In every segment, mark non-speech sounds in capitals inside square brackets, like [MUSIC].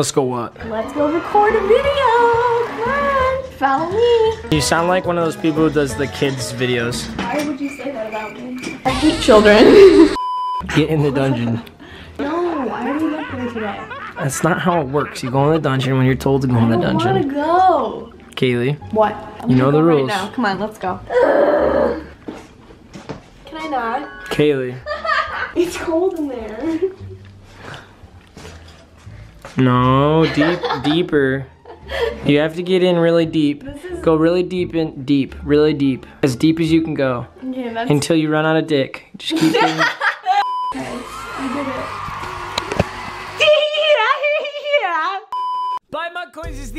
Let's go what? Let's go record a video. Come on, follow me. You sound like one of those people who does the kids videos. Why would you say that about me? I hate children. [LAUGHS] Get in the dungeon. no, I already went there today. That's not how it works. You go in the dungeon when you're told to go in the dungeon. I want dungeon. to go. Kaylee, What? I'm You gonna know the go rules. Right now. Come on, let's go. Can I not? Kaylee. [LAUGHS] It's cold in there. No, deep, deeper. You have to get in really deep. Go really deep in, deep, really deep. As deep as you can go until you run out of dick. Just keep [LAUGHS]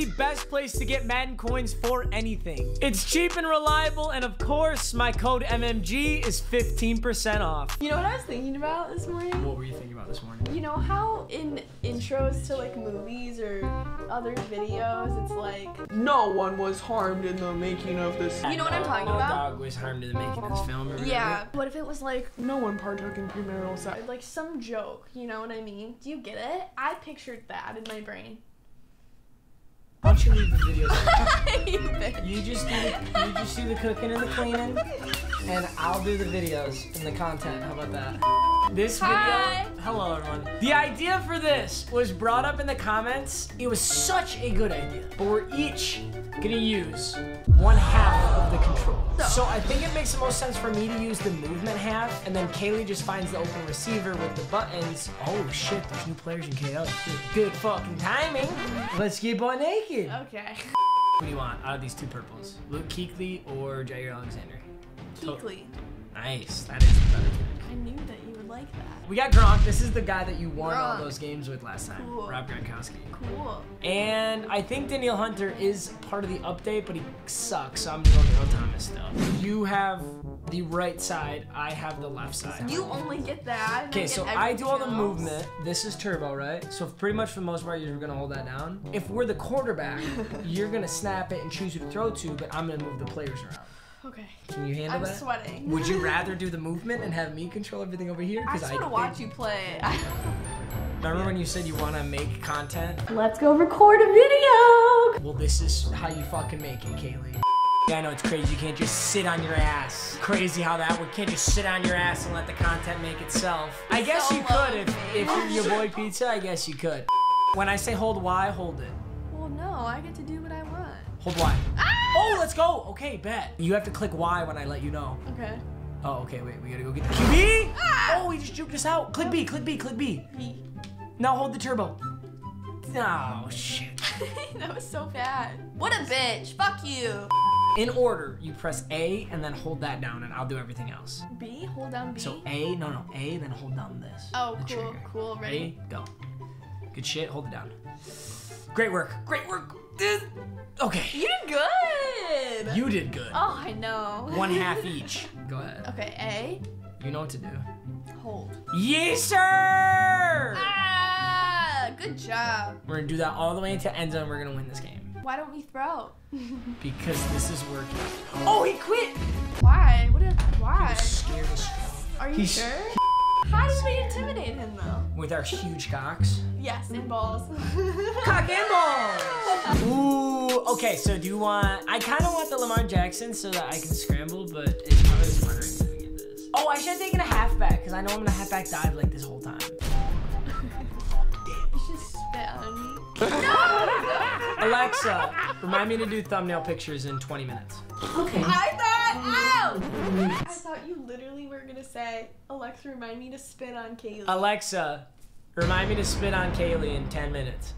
the best place to get Madden coins for anything. It's cheap and reliable, and of course, my code MMG is 15% off. You know what I was thinking about this morning? What were you thinking about this morning? You know how in intros to like movies or other videos, it's like No one was harmed in the making of this. You know what I'm talking no about? dog was harmed in the making of this film. or whatever. Yeah. What if it was like No one partook in premarital sex. like some joke? You know what I mean? Do you get it? I pictured that in my brain. Why don't you leave the videos? [LAUGHS] you just do you just do the cooking and the cleaning, and I'll do the videos and the content. How about that? This video. Hello, everyone. The idea for this was brought up in the comments. It was such a good idea, but we're each gonna use one half of the control. So I think it makes the most sense for me to use the movement half, and then Kaylee just finds the open receiver with the buttons. Oh shit, there's new players in KO. Good, good fucking timing. Let's get butt naked. Okay. What do you want out of these two purples? Luke Kuechly or Jaire Alexander? Keekly. Nice. That is better like that. We got Gronk. This is the guy that you won all those games with last time. Cool. Rob Gronkowski. Cool. And I think Danielle Hunter is part of the update, but he sucks, so I'm going to go Thomas though. You have the right side. I have the left side. You only get that. Okay, so I do all the else. movement. This is turbo, right? So pretty much for the most part, you're gonna hold that down. If we're the quarterback, [LAUGHS] you're gonna snap it and choose who to throw to, but I'm gonna move the players around. Okay. Can you handle I'm that? sweating. Would you [LAUGHS] rather do the movement and have me control everything over here? I just want to watch you play. [LAUGHS] Remember when you said you want to make content? Let's go record a video. Well, this is how you fucking make it, Kaylee. Yeah, I know it's crazy. You can't just sit on your ass. Crazy how that would. Can't just sit on your ass and let the content make itself. I guess you could if, if you're your boy [LAUGHS] pizza. I guess you could. When I say hold Y, hold it. Well, no, I get to do what I want. Hold Y. Ah! Oh, let's go. Okay, bet. You have to click Y when I let you know. Okay. Oh, okay, wait. We gotta go get the QB. Ah! Oh, he just juked us out. Click B, click B, click B. B. Now hold the turbo. Oh, shit. [LAUGHS] that was so bad. What a bitch. Fuck you. In order, you press A and then hold that down, and I'll do everything else. B. Hold down B. So A, no, no, A, then hold down this. oh, cool, trigger. cool. Ready? A, go. Good shit, hold it down. Great work, great work. Okay, You did good. you did good. Oh, I know. One half each. Go ahead. Okay. A. You know what to do. Hold. Yes, sir! Ah, good job. We're gonna do that all the way into end zone. We're gonna win this game. Why don't we throw? [LAUGHS] Because this is working. Oh, he quit! Why? What? A, why? Scared as fuck. Are you He's- sure? How did we intimidate him though? With our huge cocks. Yes, and balls. Cock and balls! Ooh, okay, so do you want. I kind of want the Lamar Jackson so that I can scramble, but it's probably smarter to get this. Oh, I should have taken a halfback because I know I'm gonna halfback dive like this whole time. You should spit on me. [LAUGHS] Alexa, remind me to do thumbnail pictures in 20 minutes. Okay. I thought, oh! ow! I thought you literally were gonna say, Alexa, remind me to spit on Kaylee. Alexa, remind me to spit on Kaylee in 10 minutes.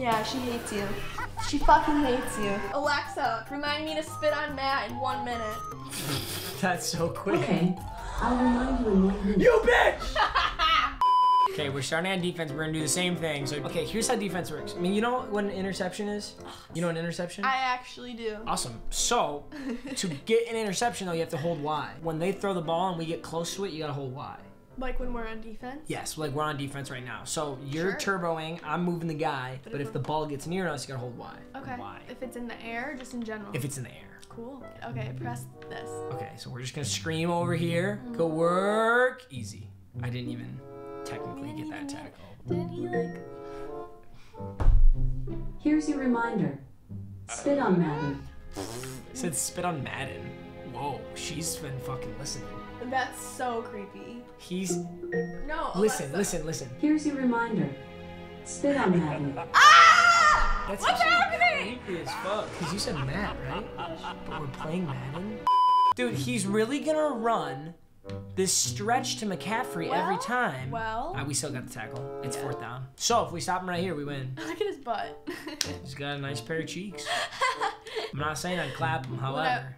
Yeah, she hates you. She fucking hates you. Alexa, remind me to spit on Matt in one minute. [LAUGHS] That's so quick. Okay. I'll remind you in one minute. You bitch! [LAUGHS] Okay, we're starting on defense. We're gonna do the same thing. So, okay, here's how defense works. I mean, you know what an interception is? You know an interception? I actually do. Awesome. So, [LAUGHS] to get an interception, though, you have to hold Y. When they throw the ball and we get close to it, you gotta hold Y. Like when we're on defense? Yes, like we're on defense right now. So you're Sure. turboing, I'm moving the guy, but if the ball gets near us, you gotta hold Y. Okay. Y. If it's in the air, just in general. If it's in the air. cool. Okay, press this. Okay, so we're just gonna scream over here. Mm-hmm. Go work. Easy. I didn't even technically get that tackle. Didn't he like? Here's your reminder. Spit on Madden. Said spit on Madden. Whoa, she's been fucking listening. That's so creepy. He's No. listen, Alexa. listen, listen. Here's your reminder. Spit on Madden. Ah! That's What's happening? Creepy as fuck. Cause you said Matt, right? But we're playing Madden. Dude, he's really gonna run this stretch to McCaffrey every time. well. Ah, we still got the tackle. It's fourth down. So if we stop him right here, we win. [LAUGHS] Look at his butt. [LAUGHS] He's got a nice pair of cheeks. [LAUGHS] I'm not saying I'd clap him, however. Whatever.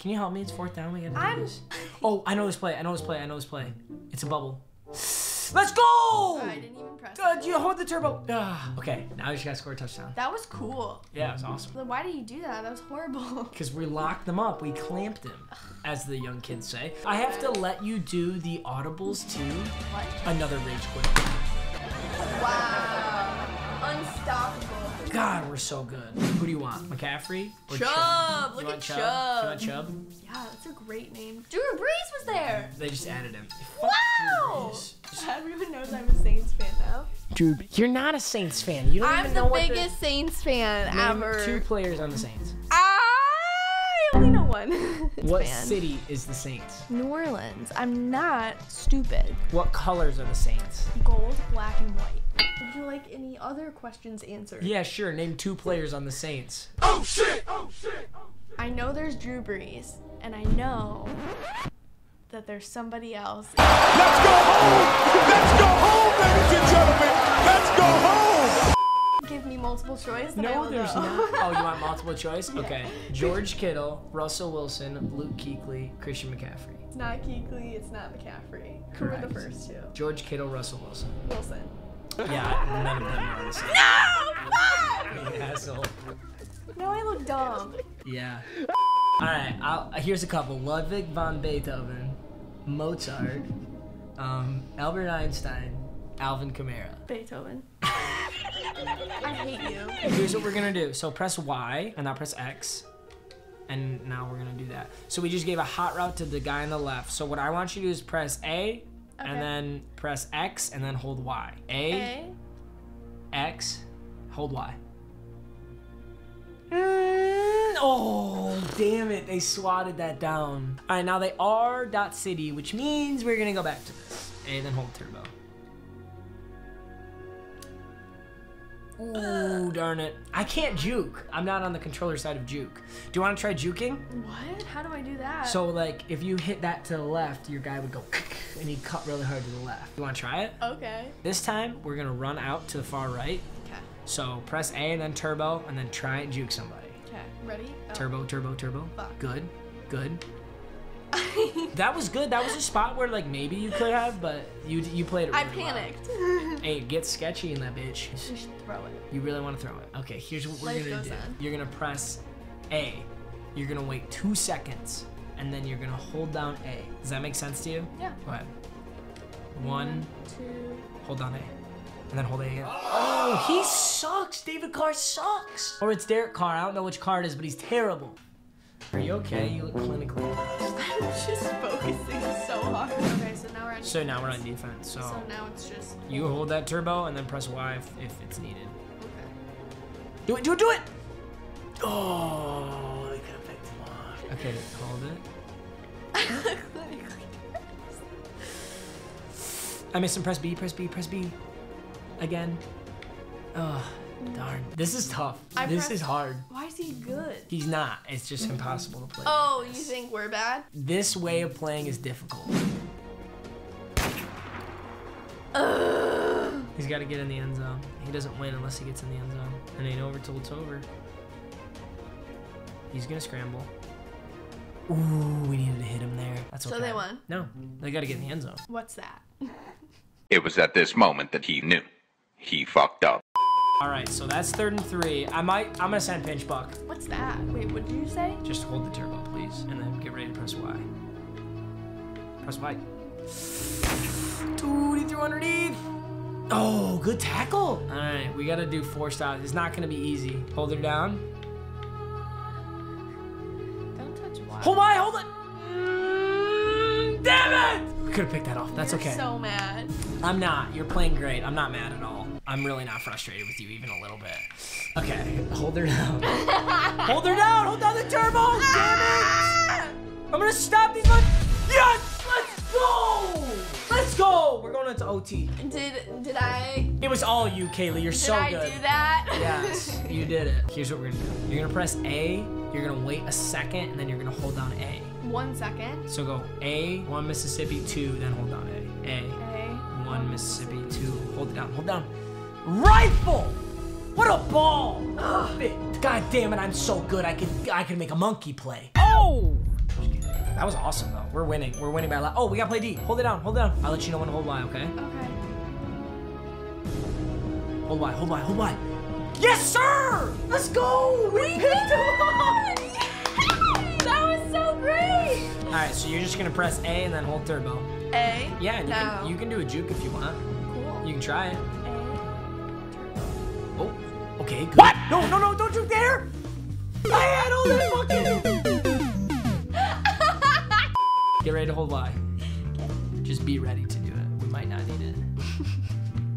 Can you help me? It's fourth down. We gotta do I'm- this. Oh, I know this play. I know this play. I know this play. It's a bubble. Let's go! I didn't even press. Uh, you hold the turbo. Ah, okay, now you just gotta score a touchdown. That was cool. Yeah, it was awesome. Why did you do that? That was horrible. [LAUGHS] Because we locked them up. We clamped them, as the young kids say. I have to let you do the audibles too. What? Another rage quit. Wow. God, we're so good. Who do you want? McCaffrey? Or Chubb. You Look at Chubb? Chubb. You want Chubb? Yeah, that's a great name. Drew Brees was there. They just added him. Wow. Everyone knows I'm a Saints fan now. Drew, you're not a Saints fan. You don't I'm even the know what biggest Saints fan name ever. Two players on the Saints. I only know one. [LAUGHS] What fan. city is the Saints? New Orleans. I'm not stupid. What colors are the Saints? Gold, black, and white. Would you like any other questions answered? Yeah, sure. Name two players on the Saints. Oh shit! Oh shit! Oh, shit. I know there's Drew Brees, and I know that there's somebody else. Let's go home! Let's go home, ladies and gentlemen! Let's go home! Multiple choice. No, there's know. not. [LAUGHS] Oh, you want multiple choice? Okay. George Kittle, Russell Wilson, Luke Kuechly, Christian McCaffrey. It's not Keekly. It's not McCaffrey. Who were the first two? George Kittle, Russell Wilson. Wilson. Yeah, [LAUGHS] none of them are the same. No! Fuck! [LAUGHS] Asshole. No, I look dumb. Yeah. All right. I'll, here's a couple: Ludwig von Beethoven, Mozart, um, Albert Einstein, Alvin Kamara. Beethoven. I hate you. Here's what we're gonna do. So press Y and now press X. And now we're gonna do that. So we just gave a hot route to the guy on the left. So what I want you to do is press A Okay. and then press X and then hold Y. A, A. X, hold Y. Mm, oh, damn it. They swatted that down. All right, now they are dot city, which means we're gonna go back to this. A, then hold turbo. Ooh, darn it. I can't juke. I'm not on the controller side of juke. Do you want to try juking? What? How do I do that? So, like, if you hit that to the left, your guy would go [LAUGHS] and he'd cut really hard to the left. You want to try it? Okay. This time, we're going to run out to the far right. Okay. So, press A and then turbo, and then try and juke somebody. Okay. Ready? Oh. Turbo, turbo, turbo. Fuck. Good, good. [LAUGHS] That was good. That was a spot where, like, maybe you could have, but you you played it I really well. panicked. Hey, get sketchy in that bitch. you should throw it. You really want to throw it. Okay, here's what we're gonna goes do. on. You're gonna press A. You're gonna wait two seconds, and then you're gonna hold down A. Does that make sense to you? Yeah. Go ahead. One, Two. hold down A, and then hold A again. Oh, he sucks. David Carr sucks. Or it's Derek Carr. I don't know which Carr it is, but he's terrible. Are you okay? You look clinically depressed. [LAUGHS] I'm just focusing so hard. Okay, so now we're on. defense. So now we're on defense. So, So now it's just. you hold that turbo and then press Y if, if it's needed. Okay. Do it, do it, do it! Oh, they could have picked him off. Okay, hold it. [LAUGHS] I missed him. Press B, press B, press B. Again. Oh, darn. This is tough. I this is hard. Why is he good? He's not. It's just impossible to play. Oh, like you think we're bad? This way of playing is difficult. He's got to get in the end zone. He doesn't win unless he gets in the end zone. And ain't over till it's over. He's gonna scramble. Ooh, we needed to hit him there. That's okay. So they won? No, they got to get in the end zone. What's that? [LAUGHS] It was at this moment that he knew. He fucked up. All right, so that's third and three. I might. I'm gonna send pinch buck. What's that? Wait, what did you say? Just hold the turbo, please, and then get ready to press Y. Press Y. Dude, he threw underneath. Oh, good tackle. All right, we gotta do four stops. It's not gonna be easy. Hold her down. Don't touch Y. Hold Y, hold it. Mm, damn it! We could have picked that off. That's You're okay. So mad. I'm not. You're playing great. I'm not mad at all. I'm really not frustrated with you even a little bit. Okay, hold her down. [LAUGHS] hold her down. Hold down the turbo. Damn it! Ah! I'm gonna stop these. Ones. Yes! Let's go! Let's go! We're going into OT. Did did I It was all you, Kaylee. You're did so I good. do that? Yes, you [LAUGHS] did it. Here's what we're gonna do. You're gonna press A. You're gonna wait a second, and then you're gonna hold down A. One second. So go A, one Mississippi, two, then hold down A. A. Okay. One Mississippi, two. Hold it down, hold down. Rifle! What a ball! Ah. God damn it, I'm so good. I could I could make a monkey play. Oh! That was awesome though. We're winning. We're winning by a lot. Oh, we gotta play D. Hold it down, hold it down. I'll let you know when to hold Y, okay? Okay. Hold Y, hold Y, hold Y. Yes, sir! Let's go! We picked him [LAUGHS] up! That was so great. Alright, so you're just gonna press A and then hold turbo. A. Yeah, and you, no. can, you can do a juke if you want. Cool. You can try it. Okay, good. What? No, no, no, don't you dare! I had all that fucking... [LAUGHS] Get ready to hold Y. Just be ready to do it. We might not need it.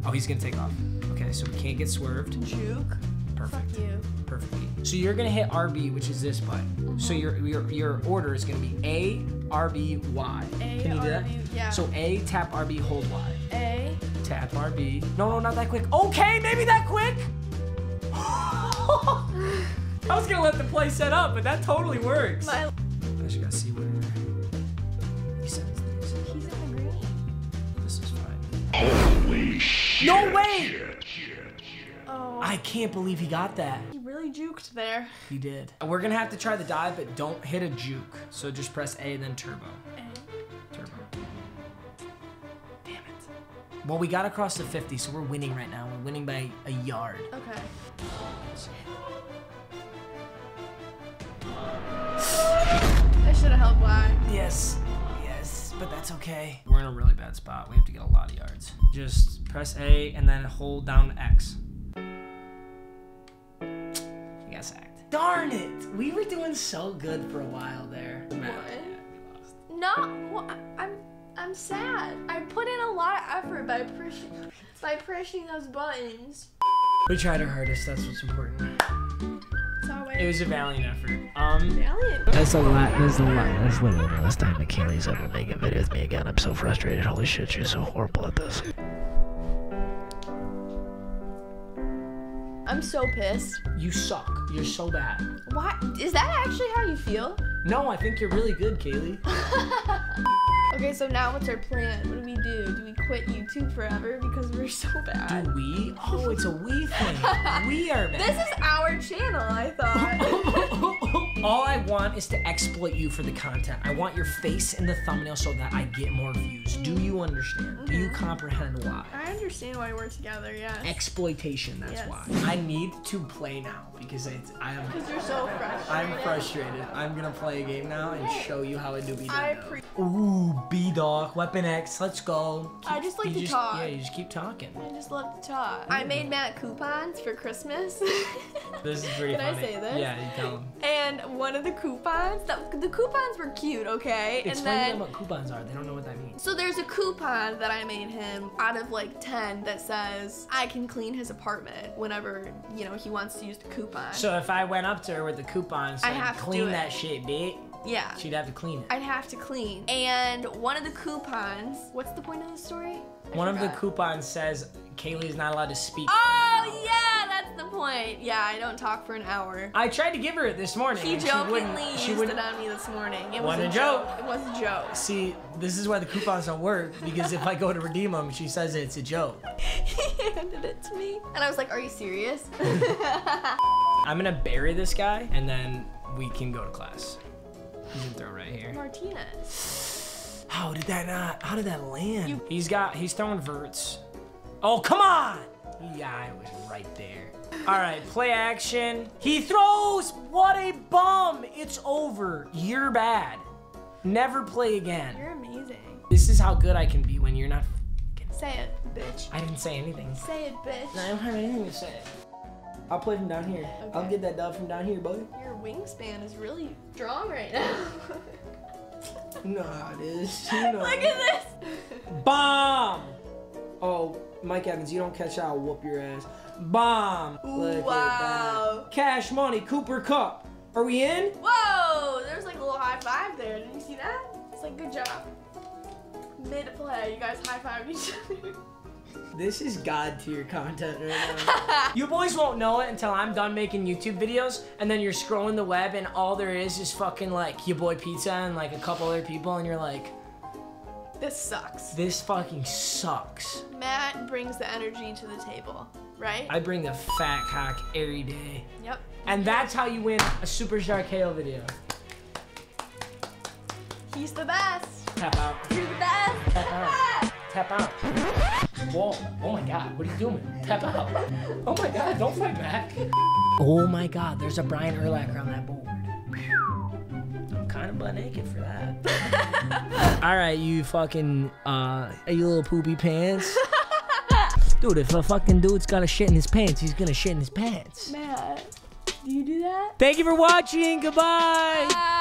Oh, he's gonna take off. Okay, so we can't get swerved. Juke. Perfect. Fuck you. Perfectly. So you're gonna hit RB, which is this button. So mm-hmm. your your your order is gonna be A, RB, Y. A, Can you do that? Yeah. So A, tap RB, hold Y. A. Tap RB. No, no, not that quick. Okay, maybe that quick. I was gonna let the play set up, but that totally works. My. I just gotta see where he sends these. He's in the green. This is fine. No way! Oh. I can't believe he got that. He really juked there. He did. We're gonna have to try the dive, but don't hit a juke. So just press A, then turbo. A. Well, we got across the 50, so we're winning right now. We're winning by a yard. Okay. I should have held Y. Yes. Yes, but that's okay. We're in a really bad spot. We have to get a lot of yards. Just press A and then hold down X. You got sacked. Darn it! We were doing so good for a while there. What? No, well, I'm I'm sad. I put in a lot of effort by pushing by pushing those buttons. We tried our hardest. That's what's important. It was a valiant effort. Um, valiant. That's a lot. That's a lot. That's literally the last time McKinley's ever make a video with me again. I'm so frustrated. Holy shit, you're so horrible at this. I'm so pissed. you suck. You're so bad. Why? Is that actually how you feel? No, I think you're really good, Kaylee. [LAUGHS] Okay, so now what's our plan? What do we do? Do we quit YouTube forever because we're so [LAUGHS] bad? Do we? Oh, it's a we thing. [LAUGHS] We are bad. This is our channel, I thought. [LAUGHS] All I want is to exploit you for the content. I want your face in the thumbnail so that I get more views. Do you understand? Do you mm-hmm. comprehend why? I understand why we're together, yes. Exploitation, that's Yes. why. I need to play now because it's, I am Because you're so frustrated. I'm frustrated. I'm gonna play a game now and show you how I do B I Ooh, B-Dawk, Weapon X, let's go. I just like to just, talk. Yeah, you just keep talking. I just love to talk. I made Matt coupons for Christmas. This is pretty [LAUGHS] Can I say this? Yeah, you tell them. and one of the coupons, the, the coupons were cute, okay? Explain and to then them what coupons are. They don't know what that means. So there's a coupon that I made him out of like 10 that says I can clean his apartment whenever, you know, he wants to use the coupon. So if I went up to her with the coupon saying, have to clean that shit, bitch, yeah. she'd have to clean it. I'd have to clean. And one of the coupons, what's the point of the story? I One of the coupons says Kaylee's not allowed to speak. Oh, yeah, point. Yeah, I don't talk for an hour. I tried to give her it this morning. She jokingly she used wouldn't. it on me this morning. It was a a joke. It was a joke. See, this is why the coupons don't work because if I go to redeem them, she says it's a joke. [LAUGHS] he handed it to me. And I was like, are you serious? [LAUGHS] I'm gonna bury this guy and then we can go to class. He's gonna throw right here. Martinez. How did that not? How did that land? You- He's got. He's throwing verts. Oh come on! Yeah, I was right there. All right, play action. He throws. What a bum! It's over. You're bad. Never play again. You're amazing. This is how good I can be when you're not. Say it, bitch. I didn't say anything. Say it, bitch. I don't have anything to say. I'll play from down here. I'll get that dub from down here, buddy. Your wingspan is really strong right now. No, it is. You know. Look at this. Bomb! Oh, Mike Evans, you don't catch that, I'll whoop your ass. Bomb! Look Wow. Cash money, Cooper Kupp. Are we in? Whoa! There's like a little high five there. Did you see that? It's like good job. Mid play, you guys high five each other. This is god tier content right now. [LAUGHS] you boys won't know it until I'm done making YouTube videos, and then you're scrolling the web, and all there is is fucking like your boy Pizza and like a couple other people, and you're like, This sucks. this fucking sucks. Matt brings the energy to the table, right? I bring the fat cock every day. yep. And that's how you win a Superstar KO video. He's the best. Tap out. You're the best. Tap out. Tap out. Whoa. Oh my god, what are you doing? Tap out. Oh my god, don't fight back. Oh my god, there's a Brian Urlacher on that board. I'm butt naked for that. [LAUGHS] Alright, you fucking, uh, you little poopy pants. [LAUGHS] Dude, if a fucking dude's got a shit in his pants, he's gonna shit in his pants. Matt, do you do that? Thank you for watching. Goodbye. Bye.